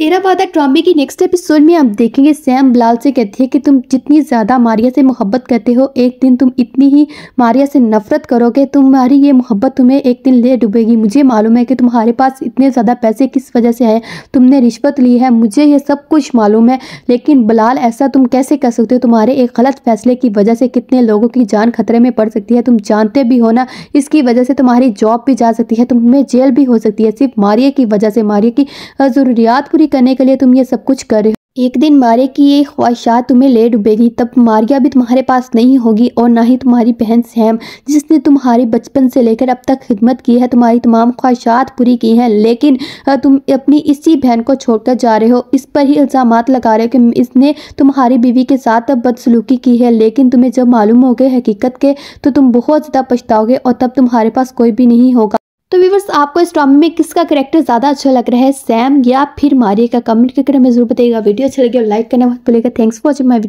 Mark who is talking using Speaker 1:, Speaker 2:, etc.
Speaker 1: तेरा वादा ड्रामे की नेक्स्ट एपिसोड में आप देखेंगे, सैम बिलाल से कहती है कि तुम जितनी ज़्यादा मारिया से मोहब्बत करते हो, एक दिन तुम इतनी ही मारिया से नफरत करोगे, तुम्हारी ये मोहब्बत तुम्हें एक दिन ले डूबेगी। मुझे मालूम है कि तुम्हारे पास इतने ज़्यादा पैसे किस वजह से आए तुमने रिश्वत ली है, मुझे ये सब कुछ मालूम है, लेकिन बिलाल, ऐसा तुम कैसे कर सकते हो? तुम्हारे एक गलत फैसले की वजह से कितने लोगों की जान खतरे में पड़ सकती है। तुम जानते भी हो ना, इसकी वजह से तुम्हारी जॉब भी जा सकती है, तुम्हें जेल भी हो सकती है। सिर्फ़ मारिया की वजह से, मारिया की ज़रूरियात पूरी करने के लिए तुम ये सब कुछ कर रहे हो। एक दिन मारे की ये ख्वाहिशात तुम्हें ले डूबेगी, तब मारिया भी तुम्हारे पास नहीं होगी और ना ही तुम्हारी बहन सैम, जिसने तुम्हारी बचपन से लेकर अब तक खिदमत की है। तुम्हारी तमाम ख्वाहिशात पूरी की हैं, लेकिन तुम अपनी इसी बहन को छोड़कर जा रहे हो। इस पर ही इल्ज़ाम लगा रहे हो कि इसने तुम्हारी बीवी के साथ बदसलूकी की है, लेकिन तुम्हें जब मालूम हो गए हकीकत के तो तुम बहुत ज़्यादा पछताओगे और तब तुम्हारे पास कोई भी नहीं होगा। तो व्यूवर्स आपको इस ड्रामे में किसका करेक्टर ज़्यादा अच्छा लग रहा है सैम या फिर मारिया का कमेंट करके हमें ज़रूर बताएगा वीडियो अच्छा लगे लाइक करना मत थैंक्स फॉर वॉचिंग माई